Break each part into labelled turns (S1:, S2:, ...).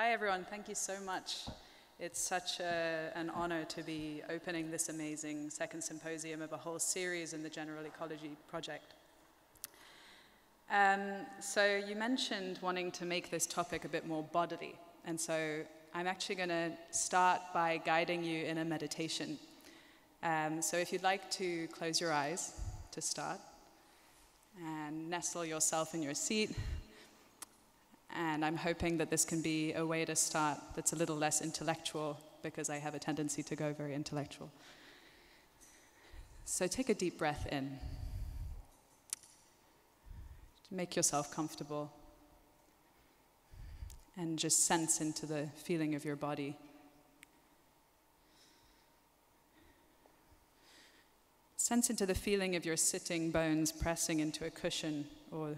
S1: Hi, everyone. Thank you so much. It's such a, an honor to be opening this amazing second symposium of a whole series in the General Ecology Project. Um, so, you mentioned wanting to make this topic a bit more bodily, and so I'm actually going to start by guiding you in a meditation. Um, so, if you'd like to close your eyes to start and nestle yourself in your seat, and I'm hoping that this can be a way to start that's a little less intellectual because I have a tendency to go very intellectual. So take a deep breath in. Make yourself comfortable. And just sense into the feeling of your body. Sense into the feeling of your sitting bones pressing into a cushion or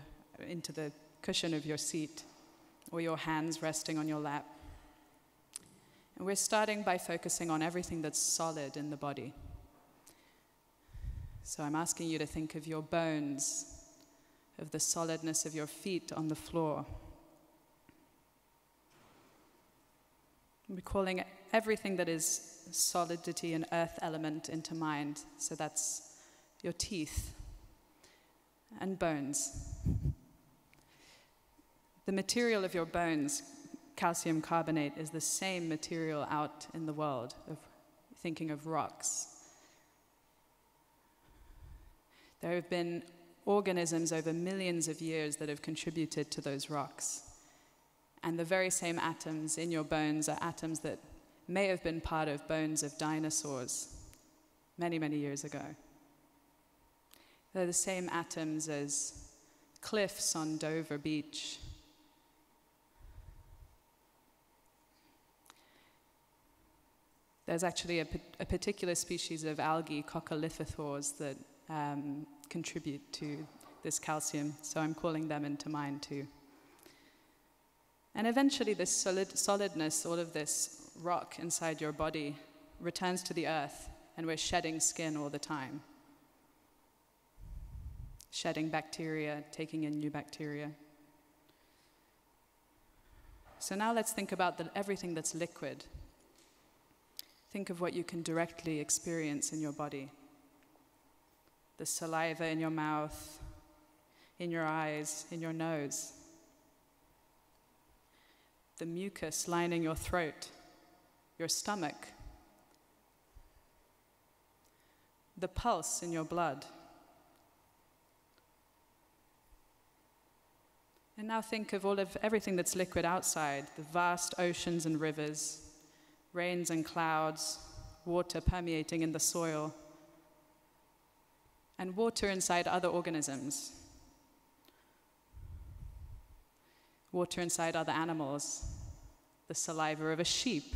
S1: into the cushion of your seat or your hands resting on your lap. And we're starting by focusing on everything that's solid in the body. So I'm asking you to think of your bones, of the solidness of your feet on the floor. We're calling everything that is solidity and earth element into mind. So that's your teeth and bones. The material of your bones, calcium carbonate, is the same material out in the world, of thinking of rocks. There have been organisms over millions of years that have contributed to those rocks. And the very same atoms in your bones are atoms that may have been part of bones of dinosaurs many, many years ago. They're the same atoms as cliffs on Dover Beach There's actually a, a particular species of algae, coccolithophores, that um, contribute to this calcium, so I'm calling them into mind too. And eventually, this solid, solidness, all of this rock inside your body, returns to the earth, and we're shedding skin all the time. Shedding bacteria, taking in new bacteria. So now let's think about the, everything that's liquid, Think of what you can directly experience in your body. The saliva in your mouth, in your eyes, in your nose, the mucus lining your throat, your stomach, the pulse in your blood. And now think of all of everything that's liquid outside the vast oceans and rivers, rains and clouds, water permeating in the soil, and water inside other organisms, water inside other animals, the saliva of a sheep,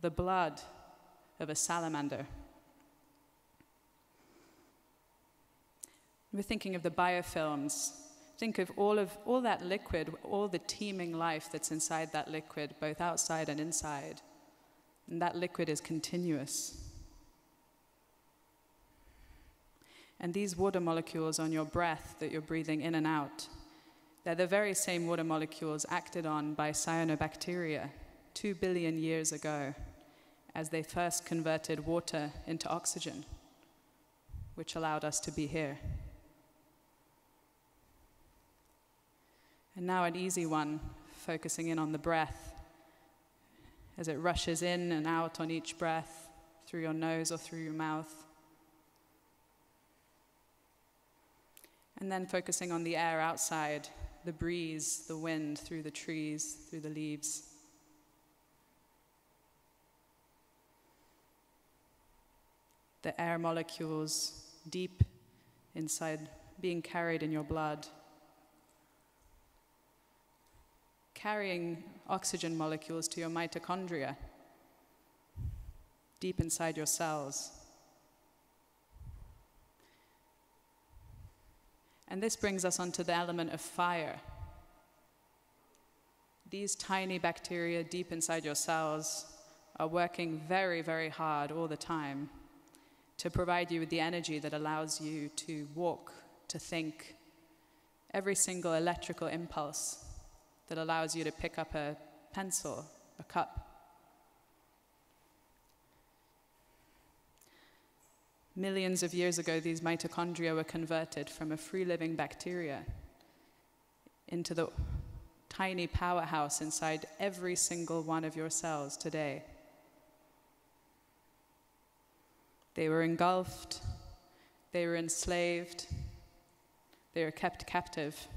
S1: the blood of a salamander. We're thinking of the biofilms think of all of all that liquid, all the teeming life that's inside that liquid, both outside and inside. And that liquid is continuous. And these water molecules on your breath that you're breathing in and out, they're the very same water molecules acted on by cyanobacteria two billion years ago as they first converted water into oxygen, which allowed us to be here. And now an easy one, focusing in on the breath as it rushes in and out on each breath through your nose or through your mouth. And then focusing on the air outside, the breeze, the wind through the trees, through the leaves. The air molecules deep inside, being carried in your blood. Carrying oxygen molecules to your mitochondria, deep inside your cells. And this brings us onto the element of fire. These tiny bacteria deep inside your cells are working very, very hard all the time to provide you with the energy that allows you to walk, to think. Every single electrical impulse that allows you to pick up a pencil, a cup. Millions of years ago, these mitochondria were converted from a free living bacteria into the tiny powerhouse inside every single one of your cells today. They were engulfed, they were enslaved, they were kept captive.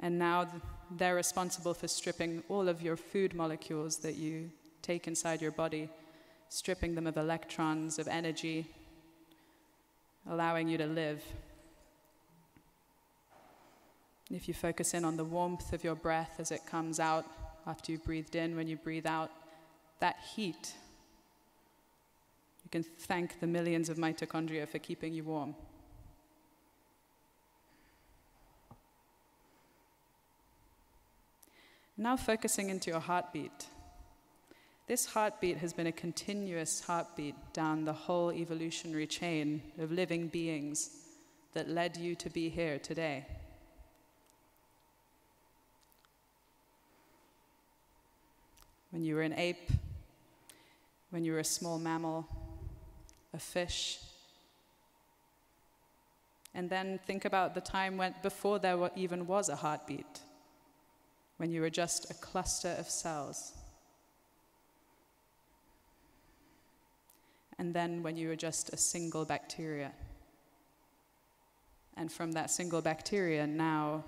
S1: And now they're responsible for stripping all of your food molecules that you take inside your body, stripping them of electrons, of energy, allowing you to live. If you focus in on the warmth of your breath as it comes out after you've breathed in, when you breathe out, that heat, you can thank the millions of mitochondria for keeping you warm. Now, focusing into your heartbeat. This heartbeat has been a continuous heartbeat down the whole evolutionary chain of living beings that led you to be here today. When you were an ape, when you were a small mammal, a fish. And then think about the time when, before there even was a heartbeat, when you were just a cluster of cells. And then when you were just a single bacteria. And from that single bacteria, now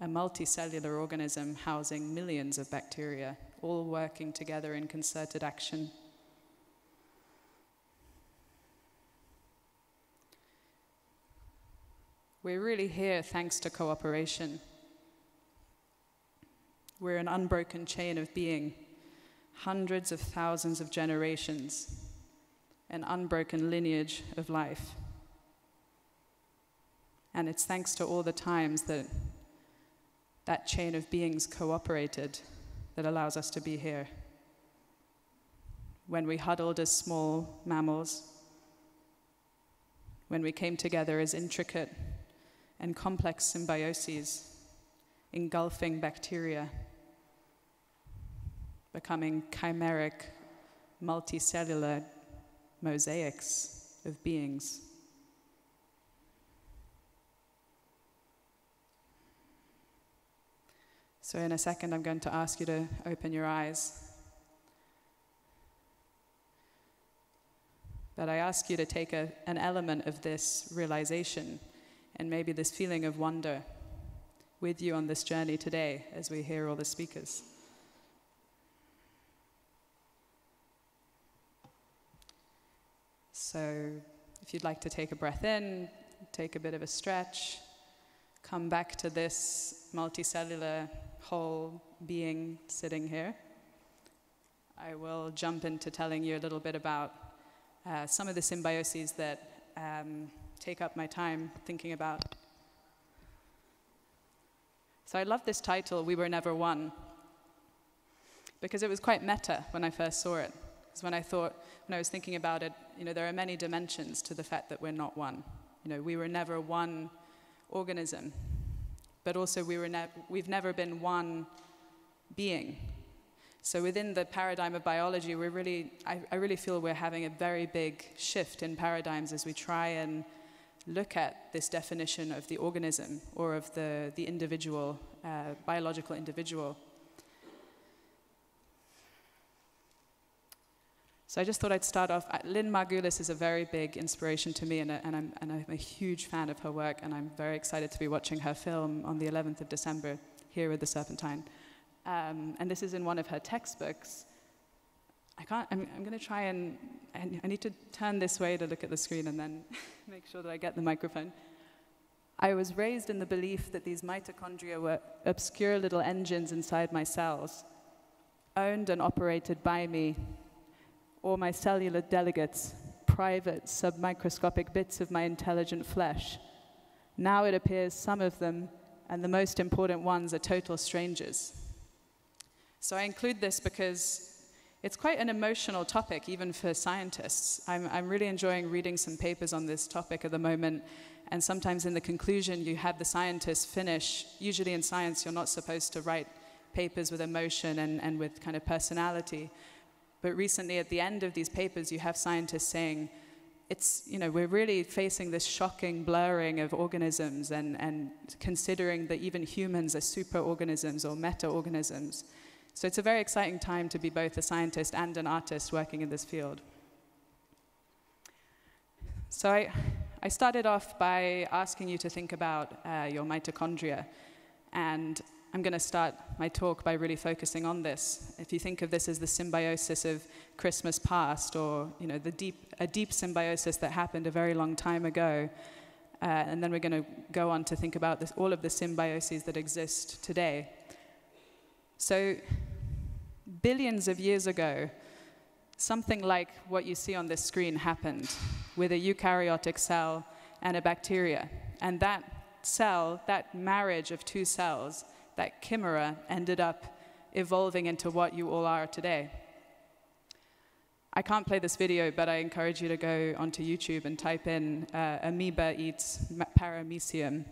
S1: a multicellular organism housing millions of bacteria, all working together in concerted action. We're really here thanks to cooperation. We're an unbroken chain of being, hundreds of thousands of generations, an unbroken lineage of life. And it's thanks to all the times that that chain of beings cooperated that allows us to be here. When we huddled as small mammals, when we came together as intricate and complex symbioses, engulfing bacteria, becoming chimeric, multicellular mosaics of beings. So, in a second, I'm going to ask you to open your eyes. But I ask you to take a, an element of this realization and maybe this feeling of wonder with you on this journey today as we hear all the speakers. So, if you'd like to take a breath in, take a bit of a stretch, come back to this multicellular whole being sitting here. I will jump into telling you a little bit about uh, some of the symbioses that um, take up my time thinking about. So I love this title, We Were Never One, because it was quite meta when I first saw it. Because when I thought, when I was thinking about it, you know, there are many dimensions to the fact that we're not one. You know, we were never one organism, but also we were ne- we've never been one being. So within the paradigm of biology, we're really, I, I really feel we're having a very big shift in paradigms as we try and look at this definition of the organism or of the, the individual, uh, biological individual. So I just thought I'd start off. Lynn Margulis is a very big inspiration to me, and, a, and, I'm, and, I'm, a huge fan of her work, and I'm very excited to be watching her film on the 11th of December here with the Serpentine. Um, and this is in one of her textbooks. I can't, I'm, I'm going to try and, I need to turn this way to look at the screen and then make sure that I get the microphone. I was raised in the belief that these mitochondria were obscure little engines inside my cells, owned and operated by me, or my cellular delegates, private submicroscopic bits of my intelligent flesh. Now it appears some of them, and the most important ones, are total strangers. So I include this because it's quite an emotional topic, even for scientists. I'm, I'm really enjoying reading some papers on this topic at the moment, And sometimes in the conclusion, you have the scientists finish. Usually in science, you're not supposed to write papers with emotion and, and with kind of personality. But recently, at the end of these papers, you have scientists saying, it's, you know, we're really facing this shocking blurring of organisms and, and considering that even humans are superorganisms or meta-organisms. So it's a very exciting time to be both a scientist and an artist working in this field. So I, I started off by asking you to think about uh, your mitochondria. And I'm going to start my talk by really focusing on this. If you think of this as the symbiosis of Christmas past, or you know, the deep, a deep symbiosis that happened a very long time ago, uh, and then we're going to go on to think about this, all of the symbioses that exist today. So, billions of years ago, something like what you see on this screen happened with a eukaryotic cell and a bacteria. And that cell, that marriage of two cells, that chimera ended up evolving into what you all are today. I can't play this video, but I encourage you to go onto YouTube and type in uh, amoeba eats paramecium.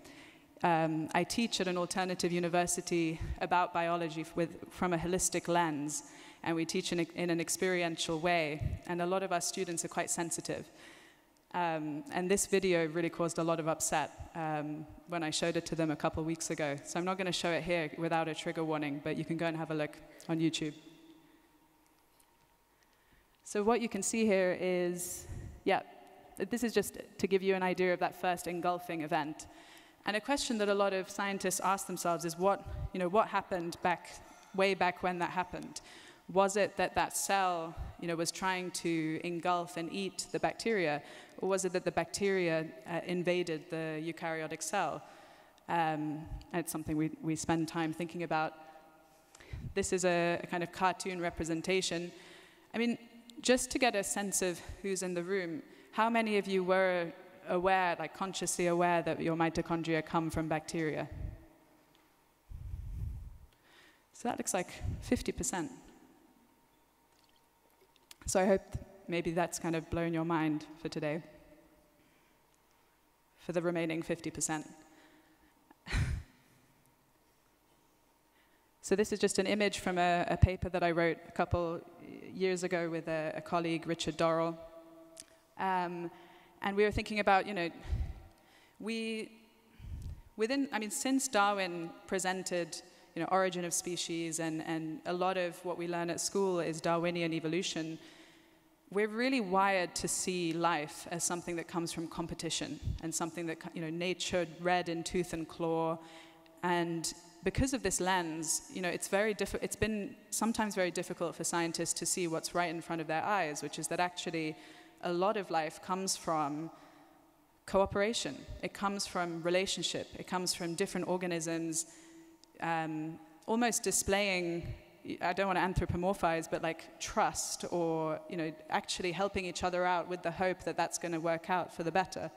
S1: Um, I teach at an alternative university about biology with, from a holistic lens, and we teach in, a, in an experiential way, and a lot of our students are quite sensitive. Um, and this video really caused a lot of upset um, when I showed it to them a couple weeks ago. So I'm not going to show it here without a trigger warning, but you can go and have a look on YouTube. So what you can see here is, yeah, this is just to give you an idea of that first engulfing event. And a question that a lot of scientists ask themselves is what, you know, what happened back, way back when that happened? Was it that that cell you know, was trying to engulf and eat the bacteria, or was it that the bacteria uh, invaded the eukaryotic cell? Um, it's something we, we spend time thinking about. This is a, a kind of cartoon representation. I mean, just to get a sense of who's in the room, how many of you were aware, like consciously aware, that your mitochondria come from bacteria? So that looks like 50%. So I hope maybe that's kind of blown your mind for today, for the remaining 50%. so this is just an image from a, a, paper that I wrote a couple years ago with a, a colleague, Richard Dorrell. Um, and we were thinking about, you know, we, within, I mean, since Darwin presented you know, origin of species and, and a lot of what we learn at school is Darwinian evolution, we're really wired to see life as something that comes from competition and something that you know, nature read in tooth and claw. And because of this lens, you know, it's, very difficult, it's been sometimes very difficult for scientists to see what's right in front of their eyes, which is that actually a lot of life comes from cooperation. It comes from relationship. It comes from different organisms um, almost displaying I don't want to anthropomorphize, but like trust or, you know, actually helping each other out with the hope that that's going to work out for the better.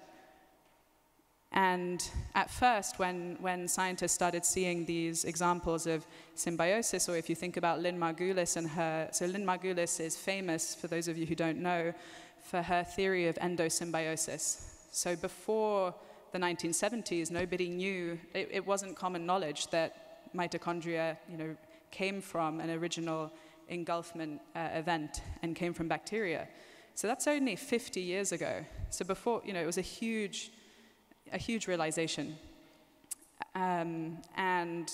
S1: And at first, when, when scientists started seeing these examples of symbiosis, or if you think about Lynn Margulis and her, so Lynn Margulis is famous, for those of you who don't know, for her theory of endosymbiosis. So before the 1970s, nobody knew, it, it wasn't common knowledge that mitochondria, you know, came from an original engulfment uh, event and came from bacteria. So that's only 50 years ago. So before, you know, it was a huge, a huge realization. Um, and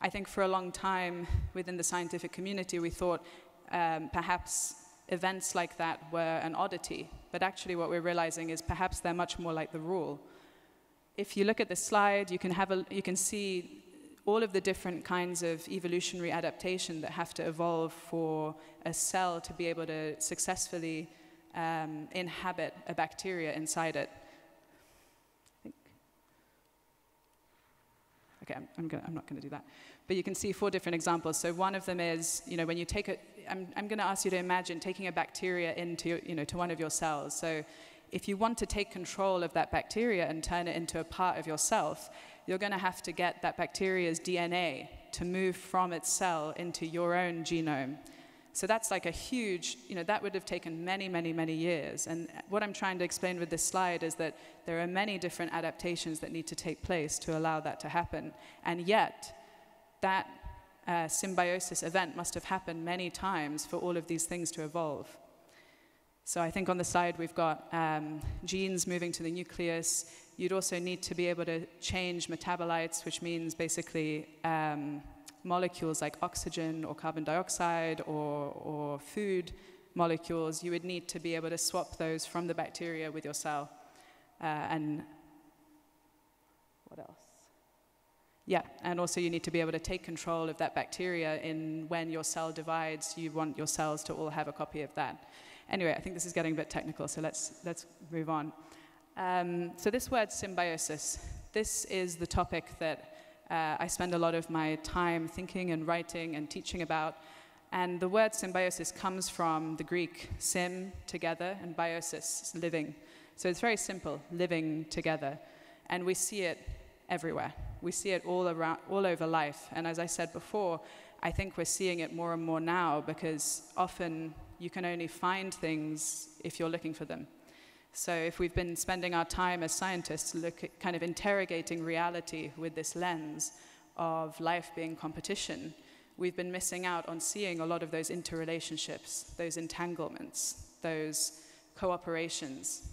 S1: I think for a long time within the scientific community, we thought um, perhaps events like that were an oddity. But actually, what we're realizing is perhaps they're much more like the rule. If you look at this slide, you can, have a, you can see all of the different kinds of evolutionary adaptation that have to evolve for a cell to be able to successfully um, inhabit a bacteria inside it. Okay, I'm, I'm, gonna, I'm not going to do that. But you can see four different examples. So one of them is, you know, when you take a, I'm, I'm going to ask you to imagine taking a bacteria into, you know, to one of your cells. So if you want to take control of that bacteria and turn it into a part of yourself, you're going to have to get that bacteria's DNA to move from its cell into your own genome. So that's like a huge, you know, that would have taken many, many, many years. And what I'm trying to explain with this slide is that there are many different adaptations that need to take place to allow that to happen. And yet, that uh, symbiosis event must have happened many times for all of these things to evolve. So I think on the side we've got um, genes moving to the nucleus. You'd also need to be able to change metabolites, which means basically um, molecules like oxygen or carbon dioxide or, or food molecules. You would need to be able to swap those from the bacteria with your cell. Uh, and what else? Yeah, and also you need to be able to take control of that bacteria in when your cell divides, you want your cells to all have a copy of that. Anyway, I think this is getting a bit technical, so let's, let's move on. Um, so this word symbiosis, this is the topic that uh, I spend a lot of my time thinking and writing and teaching about. And the word symbiosis comes from the Greek sim, together, and biosis, living. So it's very simple, living together. And we see it everywhere. We see it all, around, all over life. And as I said before, I think we're seeing it more and more now because often you can only find things if you're looking for them. So if we've been spending our time as scientists look kind of interrogating reality with this lens of life being competition, we've been missing out on seeing a lot of those interrelationships, those entanglements, those cooperations.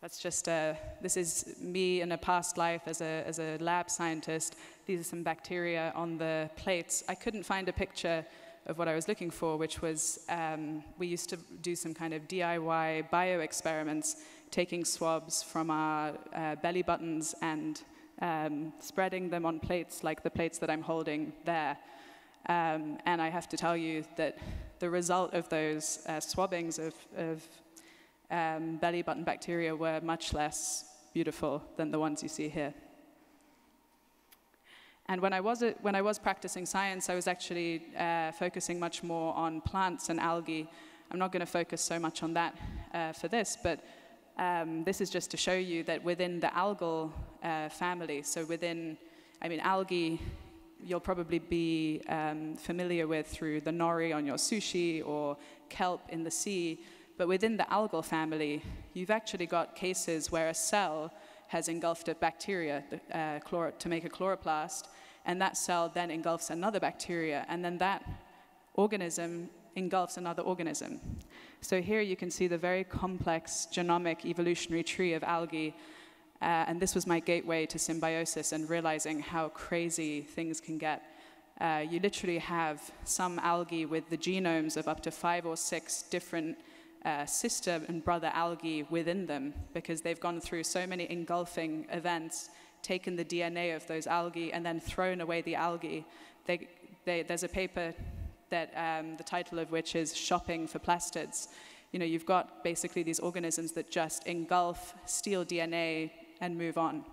S1: That's just, this is me in a past life as a, as a lab scientist. These are some bacteria on the plates. I couldn't find a picture of what I was looking for, which was um, we used to do some kind of DIY bio experiments, taking swabs from our uh, belly buttons and um, spreading them on plates like the plates that I'm holding there. Um, and I have to tell you that the result of those uh, swabbings of, of um, belly button bacteria were much less beautiful than the ones you see here. And when I was, when I was practicing science, I was actually uh, focusing much more on plants and algae. I'm not going to focus so much on that uh, for this, but um, this is just to show you that within the algal uh, family, so within, I mean, algae, you'll probably be um, familiar with through the nori on your sushi or kelp in the sea. But within the algal family, you've actually got cases where a cell has engulfed a bacteria uh, to make a chloroplast, and that cell then engulfs another bacteria, and then that organism engulfs another organism. So here you can see the very complex genomic evolutionary tree of algae, uh, and this was my gateway to symbiosis and realizing how crazy things can get. Uh, you literally have some algae with the genomes of up to five or six different uh, sister and brother algae within them because they've gone through so many engulfing events taken the DNA of those algae and then thrown away the algae. They, they, there's a paper that um, the title of which is Shopping for Plastids. You know, you've got basically these organisms that just engulf, steal DNA, and move on.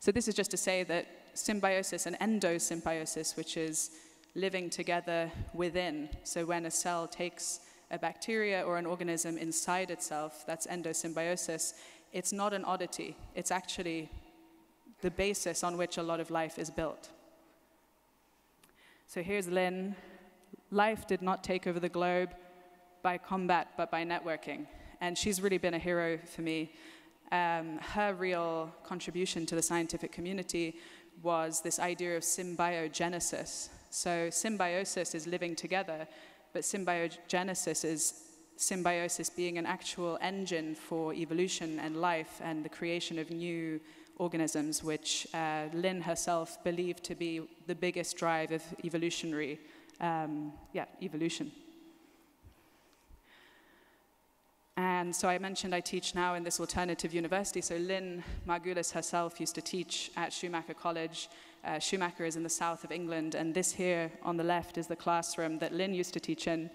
S1: So this is just to say that symbiosis and endosymbiosis, which is living together within. So when a cell takes a bacteria or an organism inside itself, that's endosymbiosis, it's not an oddity. It's actually the basis on which a lot of life is built. So here's Lynn. Life did not take over the globe by combat, but by networking. And she's really been a hero for me. Um, her real contribution to the scientific community was this idea of symbiogenesis. So symbiosis is living together, but symbiogenesis is symbiosis being an actual engine for evolution and life and the creation of new organisms, which uh, Lynn herself believed to be the biggest drive of evolutionary, um, yeah, evolution. And so I mentioned I teach now in this alternative university. So Lynn Margulis herself used to teach at Schumacher College. Uh, Schumacher is in the south of England, and this here on the left is the classroom that Lynn used to teach in.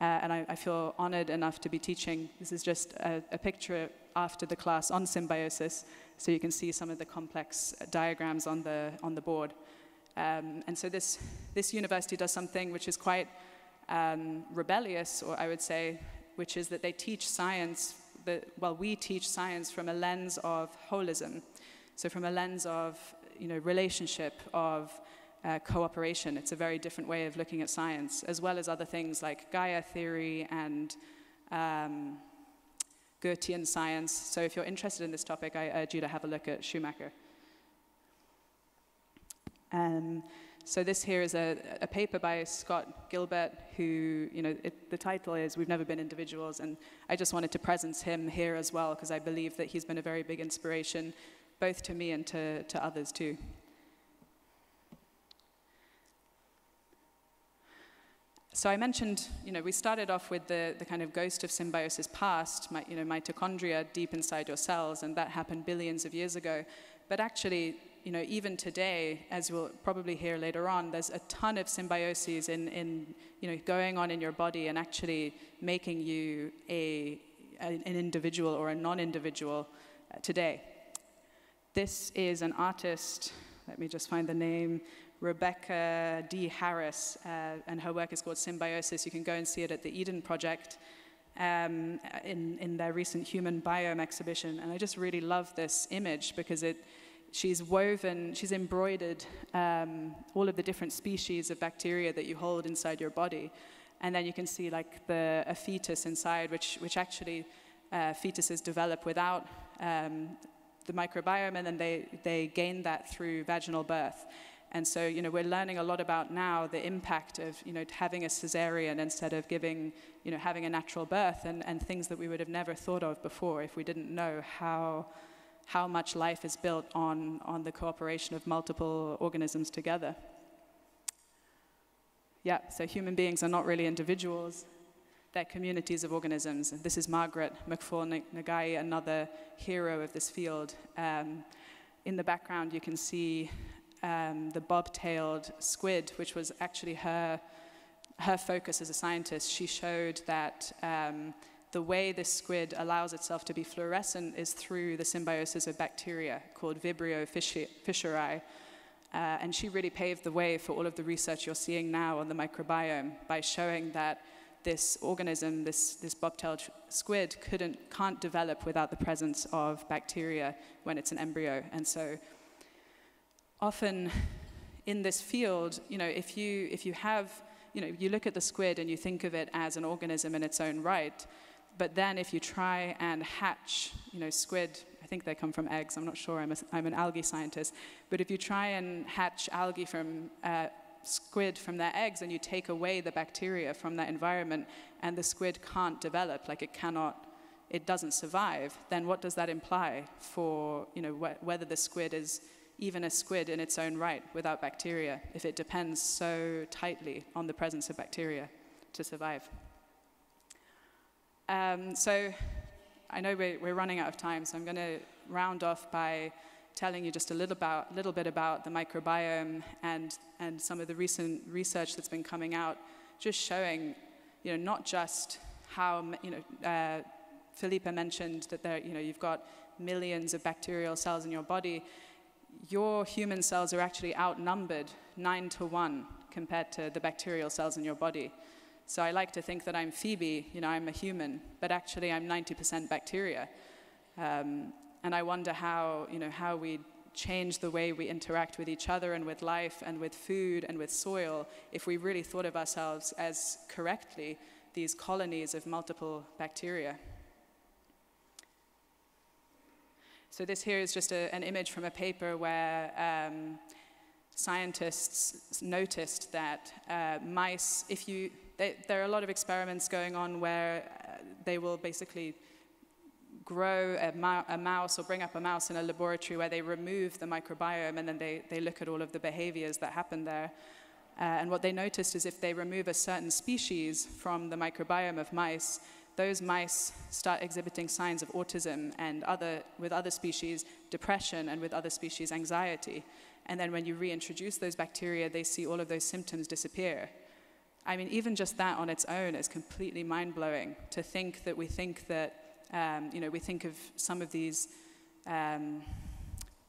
S1: Uh, and I, I, feel honored enough to be teaching. This is just a, a picture after the class on symbiosis. So you can see some of the complex diagrams on the, on the board. Um, and so this, this university does something which is quite um, rebellious, or I would say, which is that they teach science, the, well, we teach science from a lens of holism. So from a lens of you know, relationship, of uh, cooperation. It's a very different way of looking at science, as well as other things like Gaia theory and um, Goethean science. So if you're interested in this topic, I urge you to have a look at Schumacher. Um, so this here is a, a, paper by Scott Gilbert, who, you know, it, the title is We've Never Been Individuals, and I just wanted to presence him here as well, because I believe that he's been a very big inspiration, both to me and to, to others too. So I mentioned, you know, we started off with the, the kind of ghost of symbiosis past, my, you know, mitochondria deep inside your cells, and that happened billions of years ago. But actually, you know, even today, as we'll probably hear later on, there's a ton of symbioses in, in you know, going on in your body and actually making you a, an individual or a non-individual uh, today. This is an artist, let me just find the name, Rebecca D. Harris, uh, and her work is called Symbiosis. You can go and see it at the Eden Project um, in, in their recent Human Biome exhibition. And I just really love this image because it, she's woven, she's embroidered um, all of the different species of bacteria that you hold inside your body. And then you can see like the, a fetus inside, which, which actually uh, fetuses develop without um, the microbiome, and then they, they gain that through vaginal birth. And so, you know, we're learning a lot about now the impact of, you know, having a cesarean instead of giving, you know, having a natural birth and, and things that we would have never thought of before if we didn't know how, how much life is built on, on the cooperation of multiple organisms together. Yeah, so human beings are not really individuals, they're communities of organisms. This is Margaret McFall Ngai, another hero of this field. Um, in the background, you can see um, the bob-tailed squid, which was actually her, her focus as a scientist. She showed that um, the way this squid allows itself to be fluorescent is through the symbiosis of bacteria called Vibrio fischeri. Uh, and she really paved the way for all of the research you're seeing now on the microbiome by showing that this organism, this, this bobtailed squid, couldn't, can't develop without the presence of bacteria when it's an embryo. And so often in this field, you know, if you, if you have, you know, you look at the squid and you think of it as an organism in its own right, but then if you try and hatch, you know, squid, I think they come from eggs, I'm not sure, I'm, a, I'm an algae scientist, but if you try and hatch algae from uh, squid from their eggs and you take away the bacteria from that environment and the squid can't develop, like it cannot, it doesn't survive, then what does that imply for, you know, wh whether the squid is even a squid in its own right without bacteria if it depends so tightly on the presence of bacteria to survive. Um, so I know we're, we're, running out of time, so I'm going to round off by telling you just a little, about, little bit about the microbiome and, and some of the recent research that's been coming out, just showing, you know, not just how, you know, uh, Filipa mentioned that there, you know, you've got millions of bacterial cells in your body, your human cells are actually outnumbered nine to one compared to the bacterial cells in your body. So I like to think that I'm Phoebe, you know, I'm a human, but actually I'm 90% bacteria. Um, and I wonder how, you know, how we change the way we interact with each other and with life and with food and with soil if we really thought of ourselves as correctly these colonies of multiple bacteria. So this here is just a, an image from a paper where um, scientists noticed that uh, mice, if you, they, there are a lot of experiments going on where uh, they will basically grow a, a, mouse or bring up a mouse in a laboratory where they remove the microbiome and then they, they look at all of the behaviors that happen there. Uh, and what they noticed is if they remove a certain species from the microbiome of mice, those mice start exhibiting signs of autism and other, with other species, depression, and with other species, anxiety. And then when you reintroduce those bacteria, they see all of those symptoms disappear. I mean, even just that on its own is completely mind blowing to think that we think that, um, you know, we think of some of these um,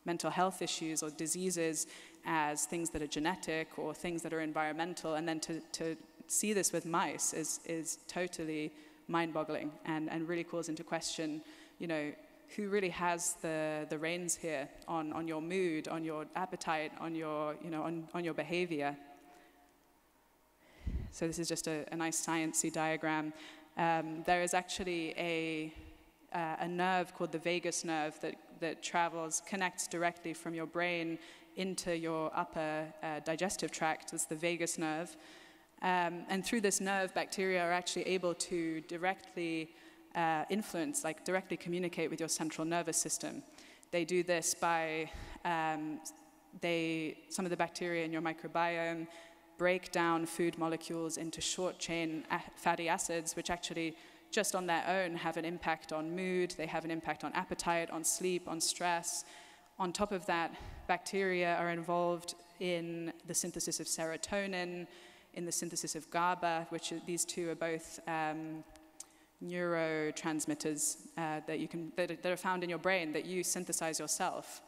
S1: mental health issues or diseases as things that are genetic or things that are environmental, and then to, to see this with mice is, is totally mind-boggling and, and really calls into question, you know, who really has the, the reins here on, on your mood, on your appetite, on your, you know, on, on your behavior. So this is just a, a nice sciencey diagram. Um, there is actually a, uh, a nerve called the vagus nerve that, that travels, connects directly from your brain into your upper uh, digestive tract. It's the vagus nerve. Um, and through this nerve, bacteria are actually able to directly uh, influence, like directly communicate with your central nervous system. They do this by um, they, some of the bacteria in your microbiome break down food molecules into short chain fatty acids, which actually just on their own have an impact on mood, they have an impact on appetite, on sleep, on stress. On top of that, bacteria are involved in the synthesis of serotonin, in the synthesis of GABA, which are, these two are both um, neurotransmitters uh, that, you can, that, that are found in your brain that you synthesize yourself.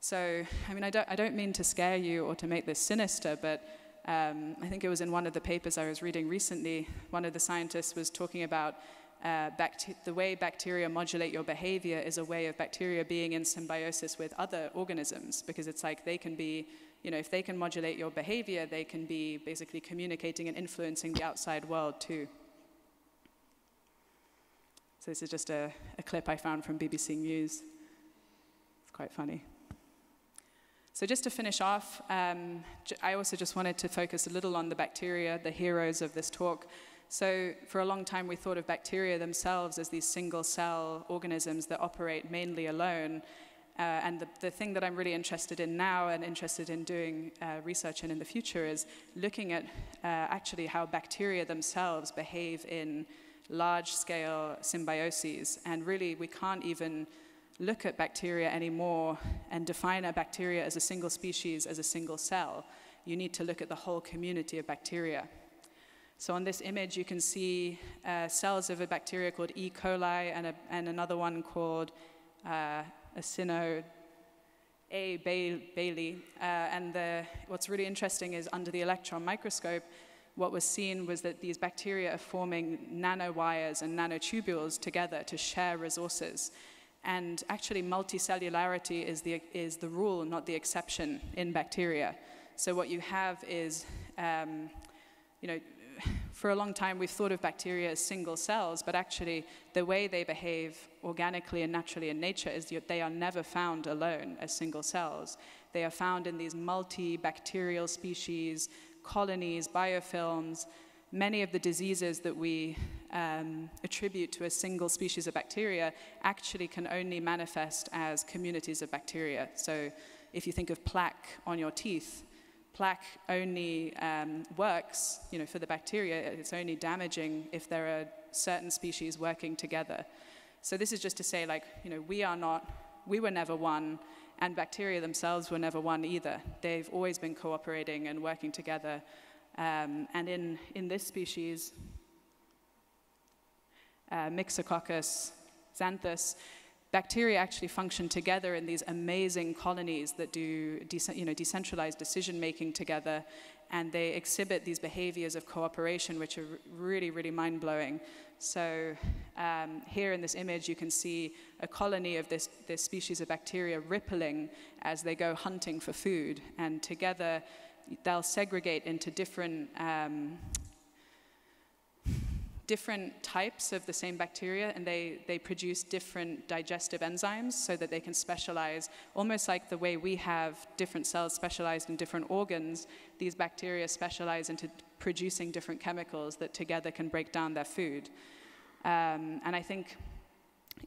S1: So, I mean, I don't, I don't mean to scare you or to make this sinister, but um, I think it was in one of the papers I was reading recently, one of the scientists was talking about uh, the way bacteria modulate your behavior is a way of bacteria being in symbiosis with other organisms because it's like they can be, you know, if they can modulate your behavior, they can be basically communicating and influencing the outside world too. So this is just a, a clip I found from BBC News. It's quite funny. So just to finish off, um, I also just wanted to focus a little on the bacteria, the heroes of this talk. So for a long time, we thought of bacteria themselves as these single-cell organisms that operate mainly alone. Uh, and the, the, thing that I'm really interested in now and interested in doing uh, research in in the future is looking at uh, actually how bacteria themselves behave in large-scale symbioses. And really, we can't even look at bacteria anymore and define a bacteria as a single species, as a single cell. You need to look at the whole community of bacteria. So on this image, you can see uh, cells of a bacteria called E. coli and, a, and another one called uh, Acino A. bailey. Uh, and the, what's really interesting is under the electron microscope, what was seen was that these bacteria are forming nanowires and nanotubules together to share resources. And actually, multicellularity is the, is the rule, not the exception in bacteria. So what you have is, um, you know, for a long time we've thought of bacteria as single cells, but actually the way they behave organically and naturally in nature is that they are never found alone as single cells. They are found in these multi-bacterial species, colonies, biofilms, many of the diseases that we um, attribute to a single species of bacteria actually can only manifest as communities of bacteria. So if you think of plaque on your teeth, plaque only um, works, you know, for the bacteria, it's only damaging if there are certain species working together. So this is just to say, like, you know, we are not, we were never one, and bacteria themselves were never one either. They've always been cooperating and working together um, and in, in this species, uh, Myxococcus xanthus, bacteria actually function together in these amazing colonies that do you know, decentralized decision making together, and they exhibit these behaviors of cooperation, which are really, really mind blowing. So, um, here in this image, you can see a colony of this, this species of bacteria rippling as they go hunting for food, and together they'll segregate into different um, different types of the same bacteria and they, they produce different digestive enzymes so that they can specialize, almost like the way we have different cells specialized in different organs, these bacteria specialize into producing different chemicals that together can break down their food. Um, and I think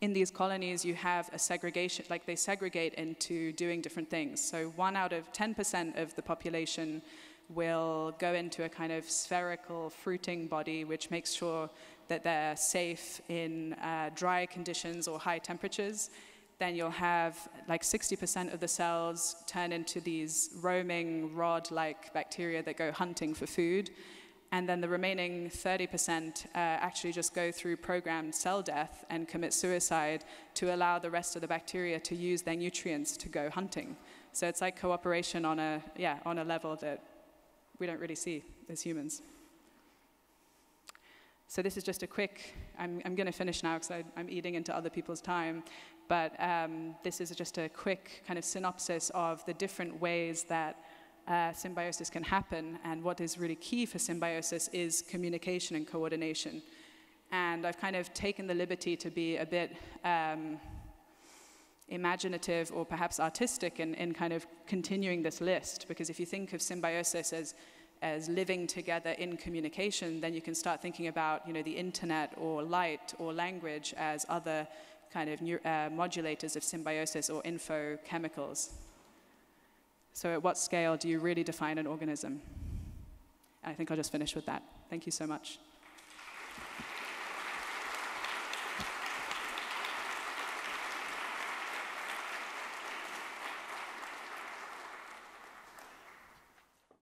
S1: in these colonies, you have a segregation, like they segregate into doing different things. So one out of 10% of the population will go into a kind of spherical fruiting body, which makes sure that they're safe in uh, dry conditions or high temperatures. Then you'll have like 60% of the cells turn into these roaming rod-like bacteria that go hunting for food and then the remaining 30% uh, actually just go through programmed cell death and commit suicide to allow the rest of the bacteria to use their nutrients to go hunting. So it's like cooperation on a, yeah, on a level that we don't really see as humans. So this is just a quick, I'm, I'm going to finish now because I'm eating into other people's time. But um, this is just a quick kind of synopsis of the different ways that uh, symbiosis can happen. And what is really key for symbiosis is communication and coordination. And I've kind of taken the liberty to be a bit um, imaginative or perhaps artistic in, in kind of continuing this list. Because if you think of symbiosis as as living together in communication, then you can start thinking about you know, the internet or light or language as other kind of uh, modulators of symbiosis or info chemicals. So, at what scale do you really define an organism? I think I'll just finish with that. Thank you so much.